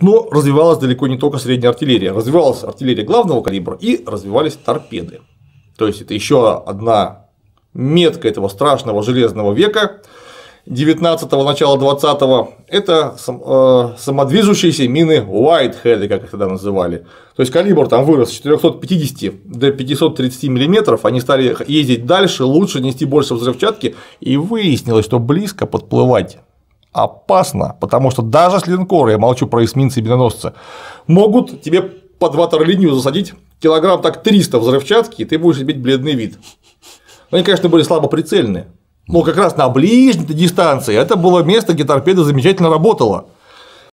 Но развивалась далеко не только средняя артиллерия, развивалась артиллерия главного калибра и развивались торпеды. То есть это еще одна метка этого страшного железного века, 19-го, начала 20-го, это э, самодвижущиеся мины Whitehead, как их тогда называли. То есть калибр там вырос с 450 до 530 мм, они стали ездить дальше, лучше, нести больше взрывчатки, и выяснилось, что близко подплывать опасно, потому что даже с линкора, я молчу про эсминцы и миноносцы, могут тебе под ватерлинию засадить килограмм так 300 взрывчатки, и ты будешь иметь бледный вид. Но они, конечно, были слабо прицельные, но как раз на ближней дистанции это было место, где торпеда замечательно работала.